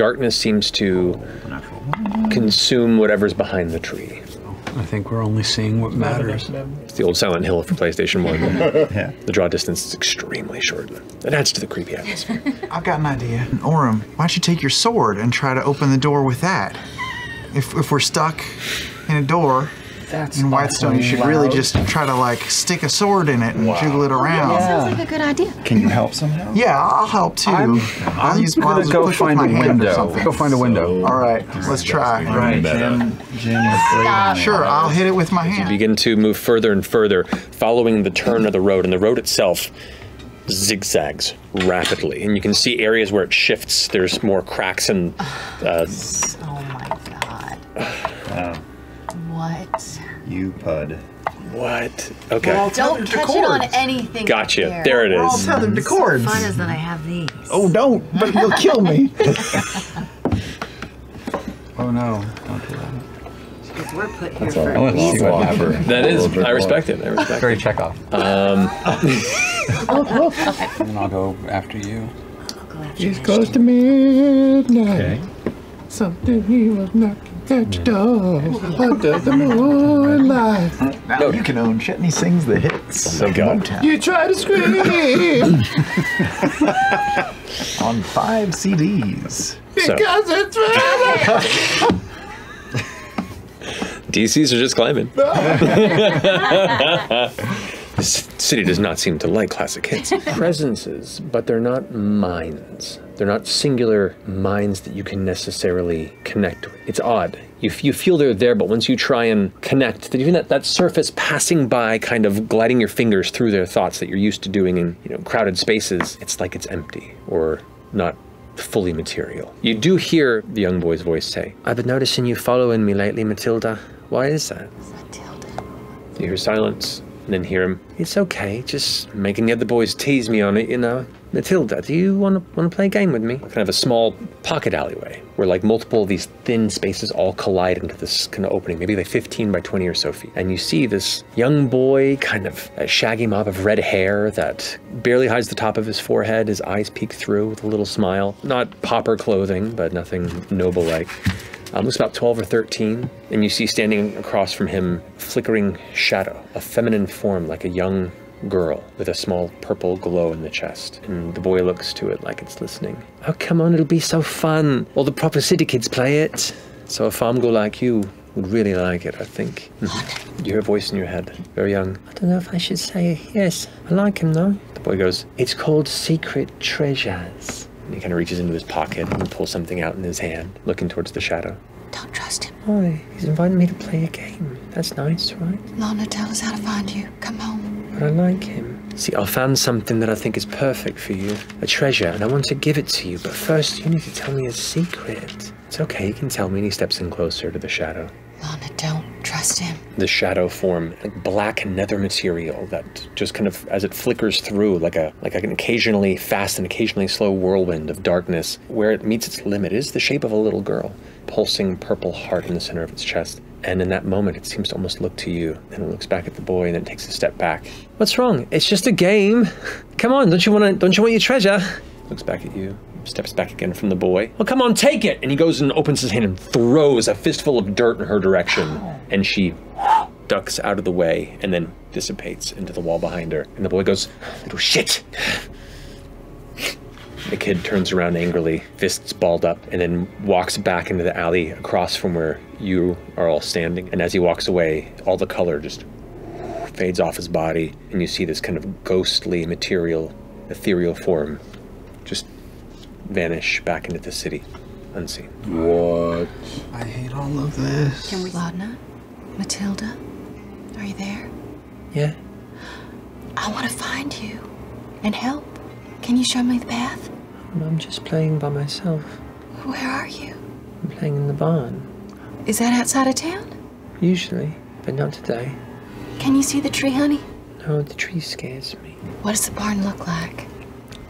darkness seems to consume whatever's behind the tree. I think we're only seeing what matters. It's the old Silent Hill for PlayStation 1. Yeah. The draw distance is extremely short. It adds to the creepy atmosphere. I've got an idea. Orym, why don't you take your sword and try to open the door with that? If, if we're stuck in a door in Whitestone, you should really just try to like stick a sword in it and jiggle it around. Sounds like a good idea. Can you help somehow? Yeah, I'll help too. I'll I'm use I'll gonna go push find my a hand window. something. Go find a window. All right, let's try. Right. Jim, Jim. Sure, I'll hit it with my hand. You begin to move further and further, following the turn of the road, and the road itself zigzags rapidly. And you can see areas where it shifts. There's more cracks and uh, Oh my god. Wow. What? You pud. what? Okay, Well, Don't tethered to catch it on anything. gotcha. There. There it We're all tethered to cords. Fun is that I have these. Oh, don't! But you'll kill me. Oh no, don't do that. Because we're put here That's for all. I want to see what happens. That is. I respect it. I respect Very it. Chekhov. Um, And then I'll go after you. I'll go after It's this. close to midnight. Okay. Something he was knocking at your door under the moonlight. Now you can own shit, and he sings the hits Oh my of God. Motown You try to scream on five CDs. so because it's right. DCs are just climbing. this city does not seem to like classic hits. Presences, but they're not minds. They're not singular minds that you can necessarily connect with. It's odd. You, you feel they're there, but once you try and connect, that even that, that surface passing by, kind of gliding your fingers through their thoughts that you're used to doing in you know crowded spaces, it's like it's empty or not fully material. You do hear the young boy's voice say, I've been noticing you following me lately, Matilda. Why is that? Matilda. You hear silence, and then hear him. It's okay, just making the other boys tease me on it, you know. Matilda, do you want to want to play a game with me? Kind of a small pocket alleyway where like multiple of these thin spaces all collide into this kind of opening, maybe like 15 by 20 or so feet. And you see this young boy, kind of a shaggy mop of red hair that barely hides the top of his forehead. His eyes peek through with a little smile. Not pauper clothing, but nothing noble-like. Um, looks about 12 or 13, and you see standing across from him, flickering shadow, a feminine form like a young girl with a small purple glow in the chest. And the boy looks to it like it's listening. Oh, come on, it'll be so fun. All the proper city kids play it. So a farm girl like you would really like it, I think. Mhm. You hear a voice in your head, very young. I don't know if I should say yes. I like him though. The boy goes, It's called Secret Treasures. And he kind of reaches into his pocket and pulls something out in his hand, looking towards the shadow. Don't trust him. Why? He's invited me to play a game. That's nice, right? Laudna, tell us how to find you. Come home. But I like him. See, I found something that I think is perfect for you. A treasure, and I want to give it to you. But first, you need to tell me a secret. It's okay, you can tell me. And he steps in closer to the shadow. Laudna, don't trust him. The shadow form, like black nether material that just kind of, as it flickers through, like a like an occasionally fast and occasionally slow whirlwind of darkness, where it meets its limit, is the shape of a little girl, pulsing purple heart in the center of its chest. And in that moment, it seems to almost look to you. Then it looks back at the boy, and then it takes a step back. What's wrong? It's just a game. Come on, don't you want to? Don't you want your treasure? Looks back at you. Steps back again from the boy. Well, come on, take it! And he goes and opens his hand and throws a fistful of dirt in her direction. And she ducks out of the way and then dissipates into the wall behind her. And the boy goes, Little shit! The kid turns around angrily, fists balled up, and then walks back into the alley across from where you are all standing. And as he walks away, all the color just fades off his body, and you see this kind of ghostly material, ethereal form just vanish back into the city, unseen. What? I hate all of this. Can we? Laudna? Matilda? Are you there? Yeah? I want to find you and help. Can you show me the path? I'm just playing by myself. Where are you? I'm playing in the barn. Is that outside of town? Usually, but not today. Can you see the tree, honey? No, the tree scares me. What does the barn look like?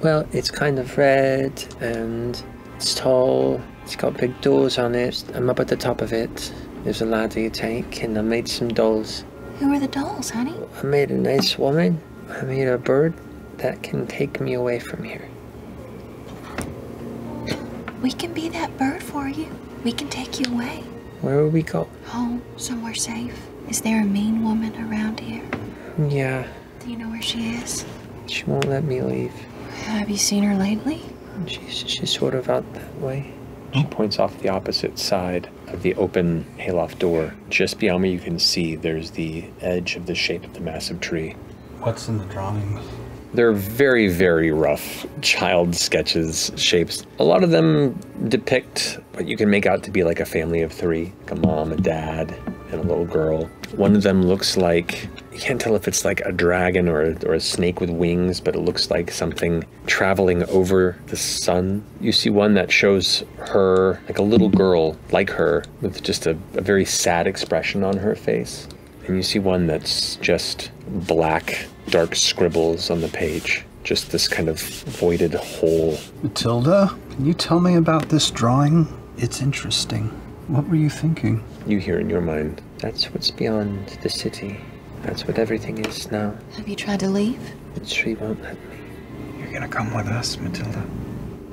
Well, it's kind of red and it's tall. It's got big doors on it. I'm up at the top of it. There's a ladder you take, and I made some dolls. Who are the dolls, honey? I made a nice woman. I made a bird that can take me away from here. We can be that bird for you. We can take you away. Where would we go? Home, somewhere safe. Is there a mean woman around here? Yeah, Do you know where she is? she won't let me leave. Have you seen her lately? She's, she's sort of out that way. She points off the opposite side of the open hayloft door. Just beyond me, you can see there's the edge of the shape of the massive tree. What's in the drawings? They're very, very rough child sketches, shapes. A lot of them depict what you can make out to be like a family of three like a mom, a dad, and a little girl. One of them looks like you can't tell if it's like a dragon or a, or a snake with wings, but it looks like something traveling over the sun. You see one that shows her, like a little girl, like her, with just a, a very sad expression on her face. And you see one that's just black, dark scribbles on the page. Just this kind of voided hole. Matilda, can you tell me about this drawing? It's interesting. What were you thinking? You hear in your mind, that's what's beyond the city. That's what everything is now. Have you tried to leave? The tree won't let me. You're gonna come with us, Matilda.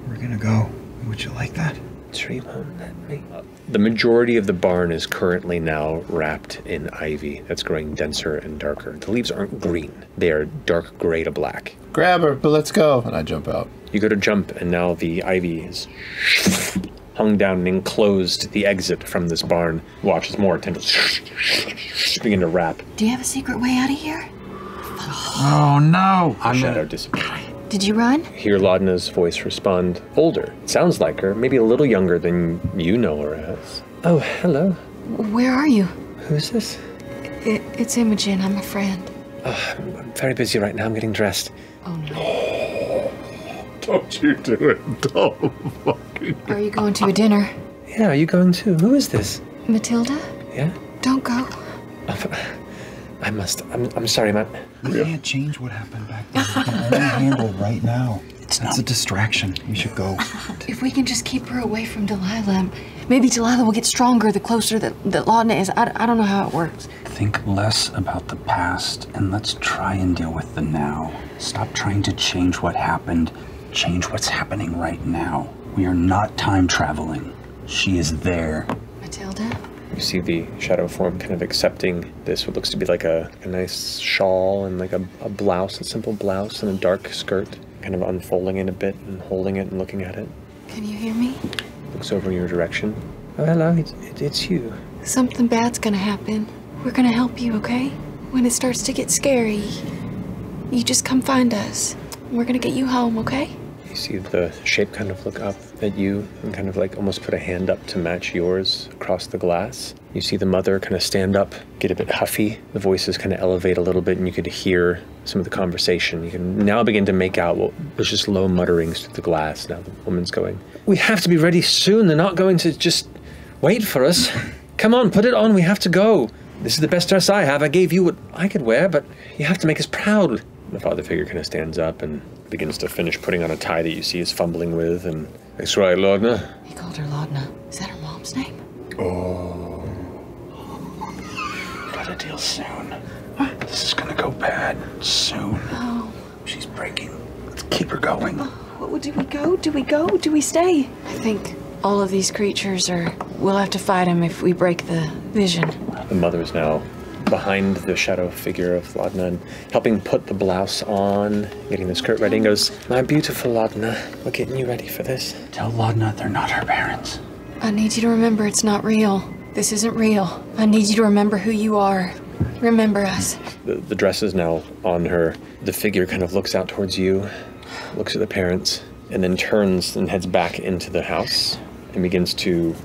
We're gonna go. Would you like that? The tree won't let me. The majority of the barn is currently now wrapped in ivy that's growing denser and darker. The leaves aren't green, they are dark gray to black. Grab her, but let's go. And I jump out. You go to jump, and now the ivy is hung down and enclosed the exit from this barn. Watch as more tendrils begin to wrap. Do you have a secret way out of here? Oh no! The shadow disappears. Did you run? Hear Laudna's voice respond, older. Sounds like her, maybe a little younger than you know her as. Oh, hello. Where are you? Who's this? It, it's Imogen. I'm a friend. I'm very busy right now. I'm getting dressed. Oh no. Don't you do it. Don't fucking. Are you going to a dinner? Yeah, are you going too? Who is this? Matilda? Yeah? Don't go. I must. I'm, I'm sorry, Matt. We can't change what happened back then. We can only handle right now. It's not a distraction. We should go. If we can just keep her away from Delilah, maybe Delilah will get stronger the closer that, that Laudna is. I, I don't know how it works. Think less about the past and let's try and deal with the now. Stop trying to change what happened. Change what's happening right now. We are not time traveling. She is there. Matilda? You see the shadow form kind of accepting this, what looks to be like a, a nice shawl and like a, a blouse, a simple blouse and a dark skirt, kind of unfolding it a bit and holding it and looking at it. Can you hear me? Looks over in your direction. Oh, hello, it's, it, it's you. Something bad's gonna happen. We're gonna help you, okay? When it starts to get scary, you just come find us. We're gonna get you home, okay? You see the shape kind of look up at you and kind of like almost put a hand up to match yours across the glass. You see the mother kind of stand up, get a bit huffy. The voices kind of elevate a little bit, and you could hear some of the conversation. You can now begin to make out what was just low mutterings through the glass. Now the woman's going, We have to be ready soon. They're not going to just wait for us. Come on, put it on. We have to go. This is the best dress I have. I gave you what I could wear, but you have to make us proud. The father figure kind of stands up and begins to finish putting on a tie that you see is fumbling with, and that's right, Laudna. He called her Laudna. Is that her mom's name? Oh. Gotta deal soon. This is gonna go bad soon. Oh. She's breaking. Let's keep her going. Oh, what, do we go? Do we go? Do we stay? I think all of these creatures are. We'll have to fight them if we break the vision. The mother is now behind the shadow figure of Laudna and helping put the blouse on, getting the skirt ready, and goes, My beautiful Laudna, we're getting you ready for this. Tell Laudna they're not her parents. I need you to remember it's not real. This isn't real. I need you to remember who you are. Remember us. The, the dress is now on her. The figure kind of looks out towards you, looks at the parents, and then turns and heads back into the house and begins to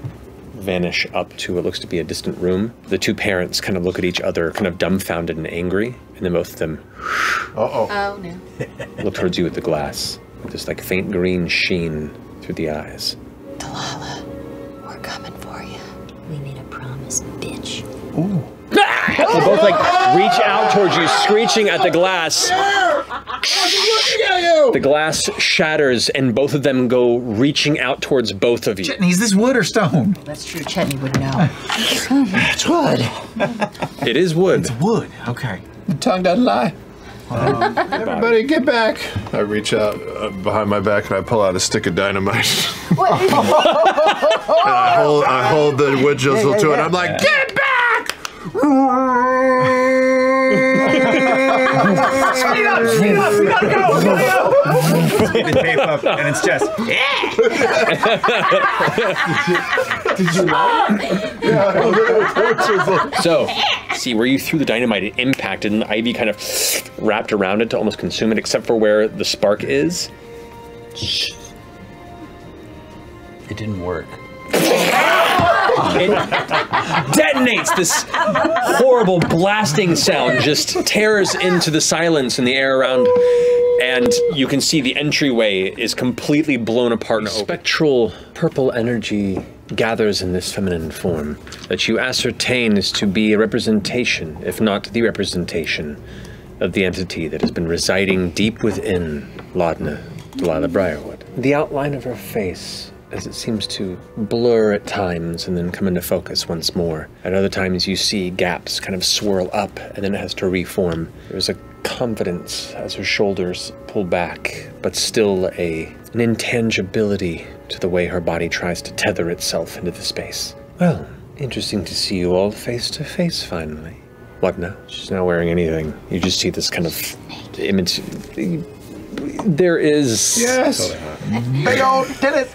vanish up to what looks to be a distant room. The two parents kind of look at each other, kind of dumbfounded and angry, and then both of them Oh, no. look towards you with the glass, with this like faint green sheen through the eyes. Delilah, we're coming for you. We made a promise, bitch. They both like reach out towards you, screeching at the glass. The glass shatters, and both of them go reaching out towards both of you. Chetney, is this wood or stone? That's true. Chetney would know. It's wood. It is wood. It's wood. Okay. The tongue doesn't lie. Everybody, get back! I reach out uh, behind my back and I pull out a stick of dynamite. and I hold, I hold the wood chisel to it. I'm like, get back! Speed up, speed up, we gotta go, we gotta go. the tape up, and it's just. Did you So, see where you threw the dynamite, it impacted, and the ivy kind of wrapped around it to almost consume it, except for where the spark is. It didn't work. It detonates this horrible blasting sound, just tears into the silence in the air around, and you can see the entryway is completely blown apart. And spectral purple energy gathers in this feminine form that you ascertain is to be a representation, if not the representation, of the entity that has been residing deep within Laudna, Delilah Briarwood. The outline of her face as it seems to blur at times and then come into focus once more. At other times, you see gaps kind of swirl up and then it has to reform. There's a confidence as her shoulders pull back, but still a, an intangibility to the way her body tries to tether itself into the space. Well, interesting to see you all face to face finally. What now? She's not wearing anything. You just see this kind of image. There is. Yes. Big old did it.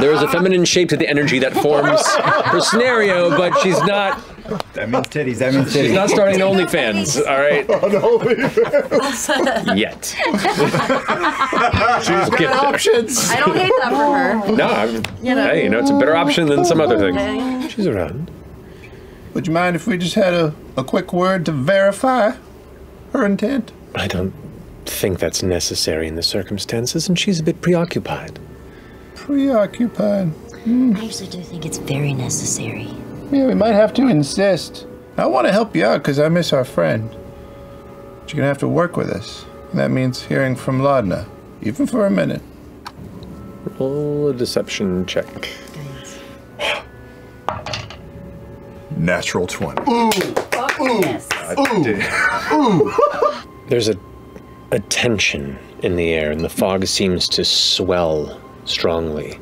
There is a feminine shape to the energy that forms her scenario, but she's not. That means titties. That means titties. She's not starting an OnlyFans. All right. On OnlyFans. Yet. She's Get there. got options. I don't hate that for her. No, I'm, You know. hey, you know it's a better option than some other things. Okay. She's around. Would you mind if we just had a, a quick word to verify her intent? I don't think that's necessary in the circumstances, and she's a bit preoccupied. Preoccupied. Hmm. I actually do think it's very necessary. Yeah, we might have to insist. I want to help you out because I miss our friend. But you're going to have to work with us. And that means hearing from Laudna, even for a minute. Roll a deception check. Natural 20. Ooh! Ooh! Ooh! There's a, a tension in the air, and the fog seems to swell strongly.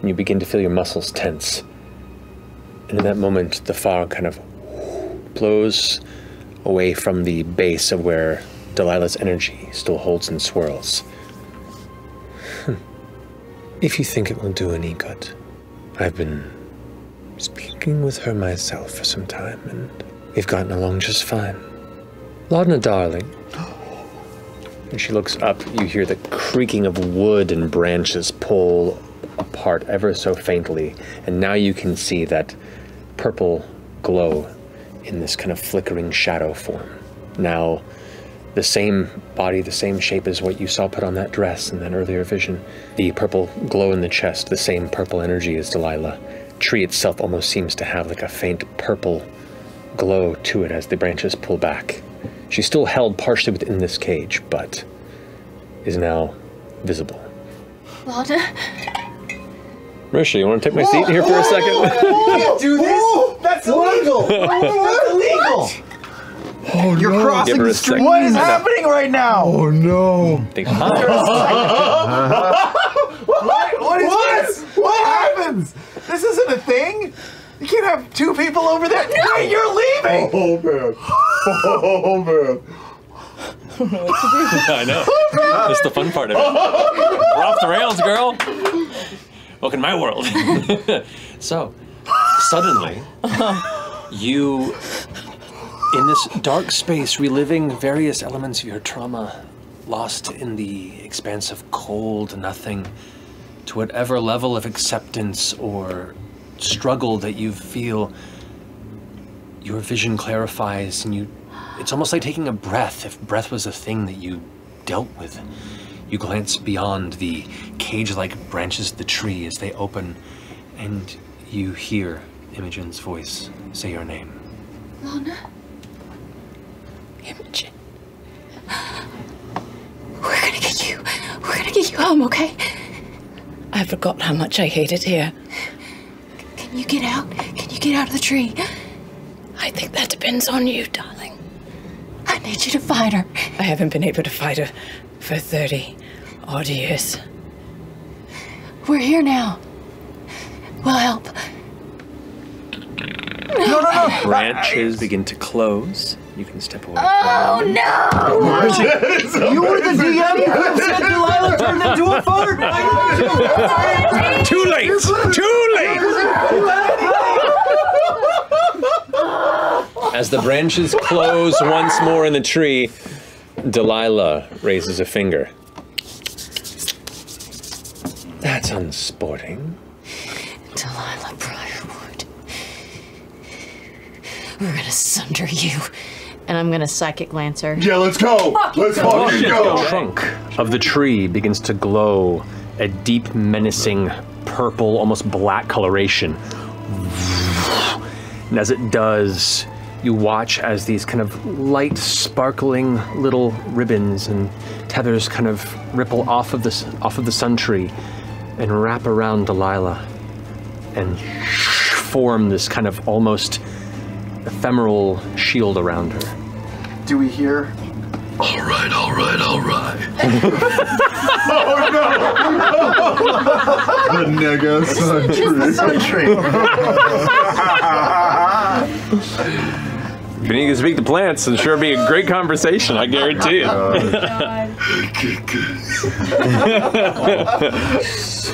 And you begin to feel your muscles tense. And in that moment, the fog kind of blows away from the base of where Delilah's energy still holds and swirls. If you think it will do any good, I've been speaking with her myself for some time, and we've gotten along just fine. Laudna, darling. She looks up. You hear the creaking of wood and branches pull apart ever so faintly. And now you can see that purple glow in this kind of flickering shadow form. Now, the same body, the same shape as what you saw put on that dress in that earlier vision. The purple glow in the chest, the same purple energy as Delilah. Tree itself almost seems to have like a faint purple glow to it as the branches pull back. She's still held partially within this cage, but is now visible. Laudna, Marisha, you want to take my seat here for a second? Can't do this. That's illegal. That's illegal. Oh You're crossing Give her the street. What is happening right now? Oh no. Think- What? What is this? What happens? This isn't a thing. You can't have two people over there. Wait, you're leaving. Oh, man. Oh, man. I know. That's the fun part of it. We're off the rails, girl. Welcome to my world. so, suddenly, you, in this dark space, reliving various elements of your trauma, lost in the expanse of cold nothing, to whatever level of acceptance or struggle that you feel, your vision clarifies and you it's almost like taking a breath if breath was a thing that you dealt with you glance beyond the cage-like branches of the tree as they open and you hear imogen's voice say your name Laudna. Imogen. We're gonna get you. We're gonna get you home, okay? I forgot how much I hate it here. Can you get out? Can you get out of the tree? I think that depends on you, darling. I need you to fight her. I haven't been able to fight her for 30 odd years. We're here now. We'll help. No, no, no. Branches begin to close. You can step away. Oh um, no! You were the DM. You could have said Delilah turned into a fart. Too late! Too late! As the branches close once more in the tree, Delilah raises a finger. That's unsporting. Delilah Briarwood. We're gonna sunder you. And I'm gonna psychic lance her. Yeah, let's go. Let's Oh, fucking go. The trunk of the tree begins to glow a deep, menacing purple, almost black coloration. And as it does, you watch as these kind of light, sparkling little ribbons and tethers kind of ripple off of this off of the sun tree and wrap around Delilah and form this kind of almost ephemeral shield around her. Do we hear? All right, all right, all right. Oh no! the nigga sun tree. If you can speak to plants, I'm sure be a great conversation, I guarantee it.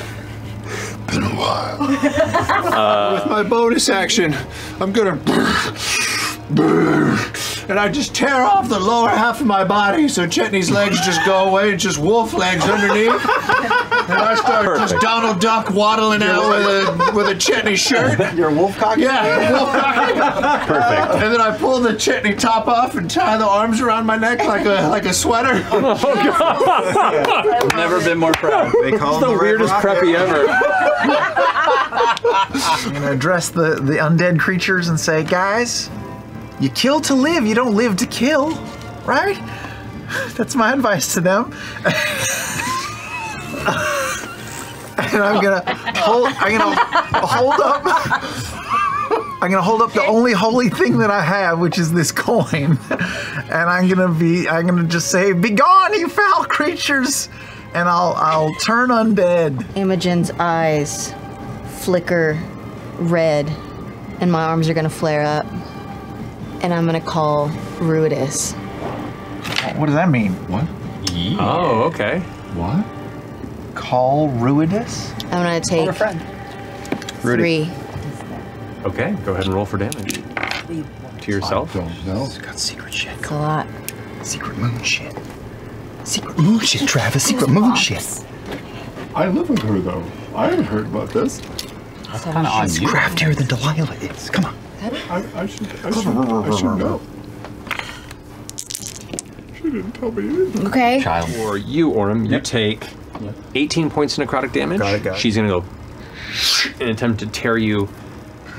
Been a while. Uh, With my bonus action, I'm gonna. And I just tear off the lower half of my body so Chetney's legs just go away and just wolf legs underneath. And I start just Donald Duck waddling out with a with a Chetney shirt. You're a wolf cock? Yeah, wolf cock. Perfect. And then I pull the Chetney top off and tie the arms around my neck like a like a sweater. Oh, God. Never been more proud. They call It's him the Red weirdest Rocket. preppy ever. I'm gonna address the the undead creatures and say, guys, you kill to live. You don't live to kill, right? That's my advice to them. and I'm gonna hold. I'm gonna hold up. I'm gonna hold up the only holy thing that I have, which is this coin, and I'm gonna be. I'm gonna just say, "Be gone, you foul creatures!" And I'll I'll turn undead. Imogen's eyes flicker red, and my arms are gonna flare up. And I'm gonna call Ruidus. What does that mean? What? Oh, okay. What? Call Ruidus? I'm gonna take three. Okay, go ahead and roll for damage. To yourself? Don't know. Got secret shit. It's a lot. Secret moon shit. Secret moon shit, Travis. Secret moon shit. I live with her though. I haven't heard about this. That's kind of on She's you. craftier than Delilah is. Come on. I, I should. I should. I should know. She didn't tell me anything. Okay. Child. For you, Orym, you take 18 points of necrotic damage. Got it, got it. She's gonna go and attempt to tear you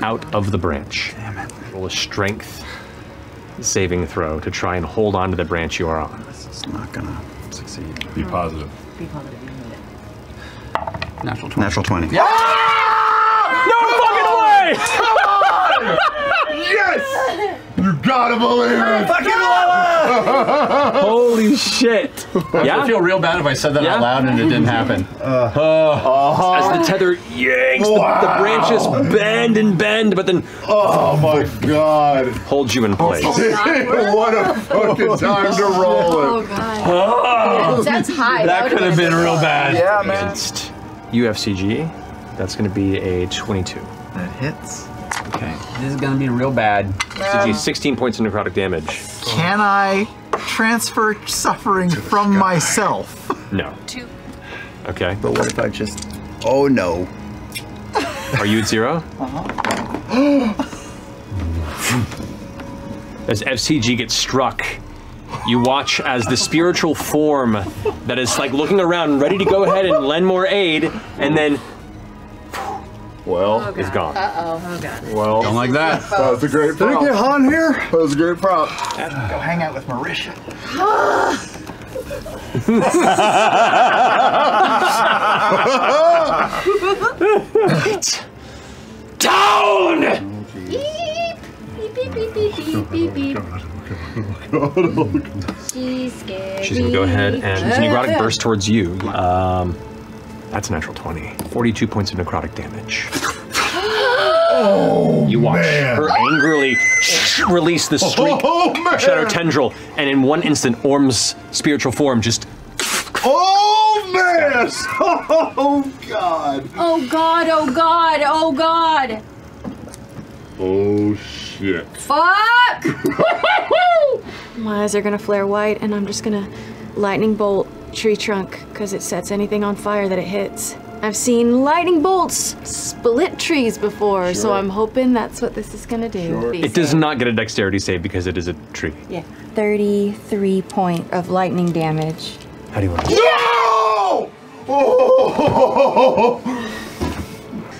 out of the branch. Damn it. Roll a strength saving throw to try and hold on to the branch you are on. This is not gonna succeed. Be positive. Be positive. Natural 20. Natural 20. No fucking way! Yes! You gotta believe it. Holy shit! I Yeah? feel real bad if I said that Yeah? out loud and it didn't happen. Uh, uh, As the uh-huh. tether yanks, the, the branches bend and bend, but then Oh my god. holds you in place. what a fucking time to roll it. Oh, god. That's high. That could have been real bad. Yeah, man. Against UFCG, that's going to be a 22. That hits. Okay, this is gonna be real bad. CG um, 16 points of necrotic damage. Can I transfer suffering from myself? No. Two. Okay. But what if I just. Oh no. Are you at zero? Uh-huh. As FCG gets struck, you watch as the spiritual form that is like looking around, ready to go ahead and lend more aid, and then Well, it's gone. well. Don't like that. That was a great Did I prop. get Han here? That was a great prop. Go hang out with Marisha. Down! Beep, beep, beep, beep. She's scary. She's gonna go ahead and use necrotic burst towards you. Um, that's a natural 20. 42 points of necrotic damage. Oh, you watch man. her angrily release the streak Oh, man. shadow tendril, and in one instant, Orym's spiritual form just Oh man! Oh god! Oh god, oh god, oh god. Oh shit! Fuck! My eyes are gonna flare white, and I'm just gonna lightning bolt tree trunk because it sets anything on fire that it hits. I've seen lightning bolts split trees before, so I'm hoping that's what this is gonna do. It does not get a dexterity save because it is a tree. Yeah. 33 point of lightning damage. How do you want to? No! Oh!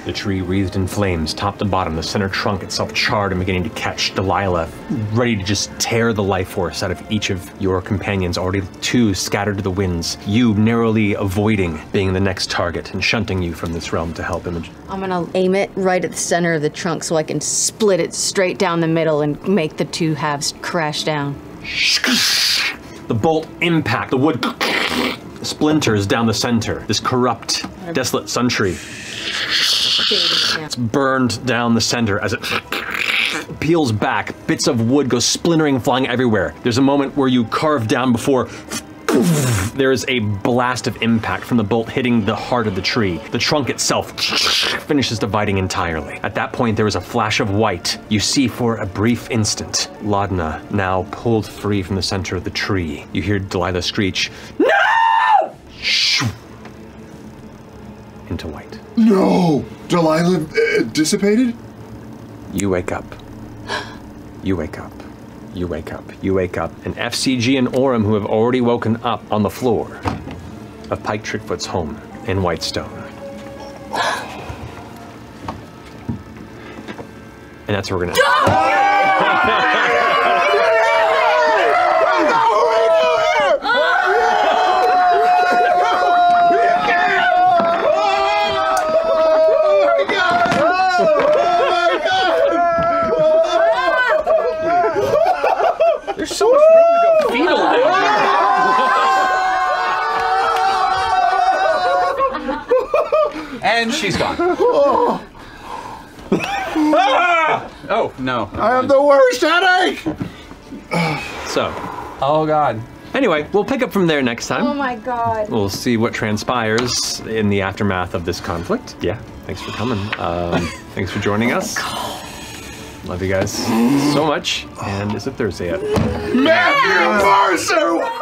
The tree wreathed in flames, top to bottom, the center trunk itself charred and beginning to catch Delilah, ready to just tear the life force out of each of your companions, already two scattered to the winds, you narrowly avoiding being the next target and shunting you from this realm to help Imogen. I'm gonna aim it right at the center of the trunk so I can split it straight down the middle and make the two halves crash down. The bolt impact, the wood splinters down the center, this corrupt, desolate sun tree. It's burned down the center as it peels back. Bits of wood go splintering, flying everywhere. There's a moment where you carve down before there is a blast of impact from the bolt hitting the heart of the tree. The trunk itself finishes dividing entirely. At that point, there is a flash of white. You see for a brief instant, Laudna now pulled free from the center of the tree. You hear Delilah screech, No! Into white. No! Delilah uh, dissipated? You wake up. You wake up. You wake up. You wake up. And FCG and Orym, who have already woken up on the floor of Pike Trickfoot's home in Whitestone. And that's where we're gonna. There's so much room to go fetal And she's gone. oh, no. I have the worst headache! So. Oh, God. Anyway, we'll pick up from there next time. Oh my god. We'll see what transpires in the aftermath of this conflict. Yeah, thanks for coming. Um, thanks for joining us. Love you guys so much. And is it Thursday yet? Matthew Barsu!